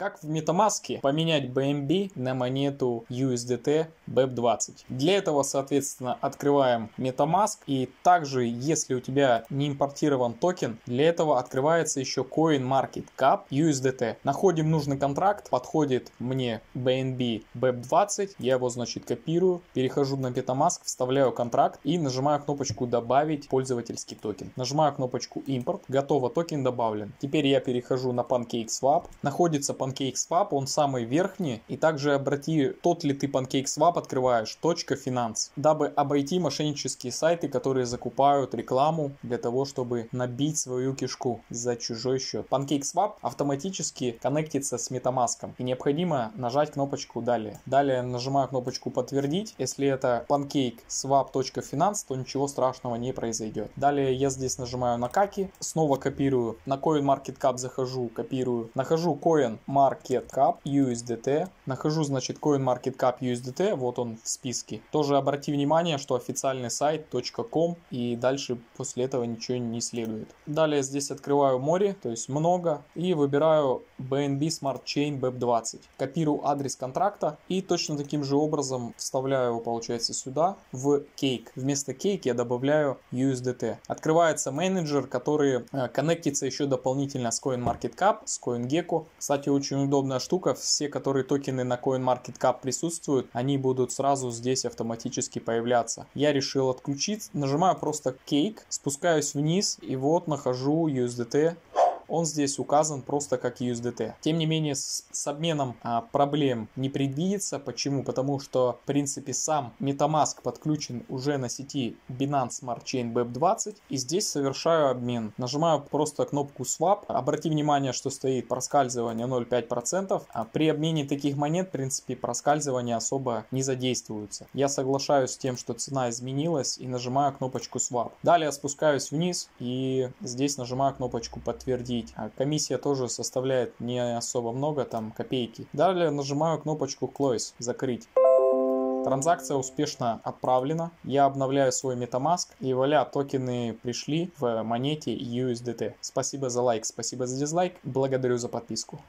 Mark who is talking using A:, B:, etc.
A: Как в MetaMask поменять BNB на монету USDT BEP20? Для этого, соответственно, открываем MetaMask и также, если у тебя не импортирован токен, для этого открывается еще CoinMarketCap USDT. Находим нужный контракт, подходит мне BNB BEP20, я его, значит, копирую, перехожу на MetaMask, вставляю контракт и нажимаю кнопочку «Добавить пользовательский токен». Нажимаю кнопочку «Импорт», готово, токен добавлен. Теперь я перехожу на PancakeSwap, находится PancakeSwap PancakeSwap, он самый верхний. И также обрати, тот ли ты PancakeSwap открываешь, точка finance, дабы обойти мошеннические сайты, которые закупают рекламу для того, чтобы набить свою кишку за чужой счет. PancakeSwap автоматически коннектится с MetaMask. И необходимо нажать кнопочку «Далее». Далее нажимаю кнопочку «Подтвердить». Если это PancakeSwap.finance, то ничего страшного не произойдет. Далее я здесь нажимаю на каки, снова копирую, на CoinMarketCap захожу, копирую, нахожу coin CoinMarketCap USDT. Нахожу, значит, CoinMarketCap USDT, вот он в списке. Тоже обрати внимание, что официальный сайт .com и дальше после этого ничего не следует. Далее здесь открываю море, то есть много, и выбираю BNB Smart Chain BEP20. Копирую адрес контракта и точно таким же образом вставляю его, получается, сюда, в Cake. Вместо Cake я добавляю USDT. Открывается менеджер, который э, коннектится еще дополнительно с CoinMarketCap, с CoinGecko. Кстати, очень удобная штука. Все, которые токены на CoinMarketCap присутствуют, они будут сразу здесь автоматически появляться. Я решил отключить. Нажимаю просто Cake, спускаюсь вниз и вот нахожу USDT он здесь указан просто как USDT. Тем не менее, с, с обменом а, проблем не предвидится. Почему? Потому что, в принципе, сам MetaMask подключен уже на сети Binance Smart Chain BEP20. И здесь совершаю обмен. Нажимаю просто кнопку Swap. Обрати внимание, что стоит проскальзывание 0,5%. А при обмене таких монет, в принципе, проскальзывание особо не задействуется. Я соглашаюсь с тем, что цена изменилась и нажимаю кнопочку Swap. Далее спускаюсь вниз и здесь нажимаю кнопочку подтвердить купить. А комиссия тоже составляет не особо много, там копейки. Далее нажимаю кнопочку Close, закрыть. Транзакция успешно отправлена. Я обновляю свой MetaMask и вуаля, токены пришли в монете USDT. Спасибо за лайк, спасибо за дизлайк, благодарю за подписку.